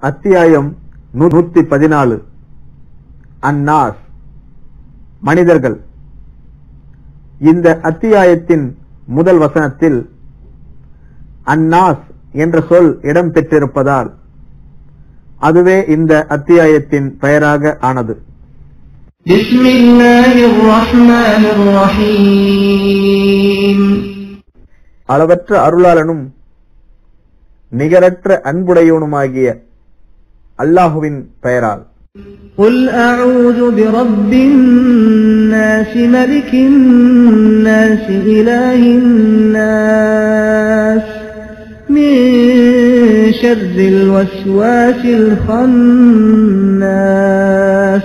அத்தியாயம் நூத்தி பதினாலு. அந்நாஸ் மனிதர்கள். இந்த அத்தியாயத்தின் முதல் வசனத்தில் அந்நாஸ் என்ற சொல் இடம்பெற்றிருப்பதால் அதுவே இந்த அத்தியாயத்தின் பெயராக ஆனது. அளவற்ற அருளாளனும் நிகரற்ற அன்புடையவனுமாகிய அல்லாஹுவின் பெயரால் قل أعوذ برب الناس ملك الناس إله الناس من شر الوسواس الخناس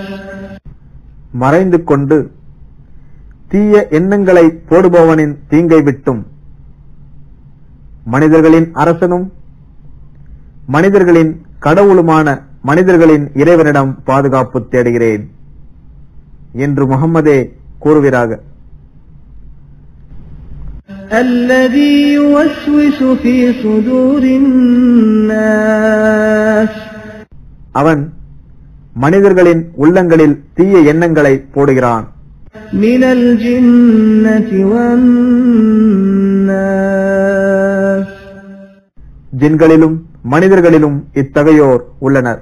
மறைந்து கொண்டு தீய எண்ணங்களை போடுபவனின் தீங்கை விட்டும் மனிதர்களின் அரசனும் மனிதர்களின் கடவுளுமான மனிதர்களின் இறைவனிடம் பாதுகாப்பு தேடுகிறேன் என்று முகம்மதே கூறுவீராக الذي يوسوس في صدور الناس அவன் மனிதர்களின் உள்ளங்களில் தீய எண்ணங்களை போடுகிறான் من الجنة والناس ஜின்களிலும் மனிதர்களிலும் இத்தகையோர் உள்ளனர்.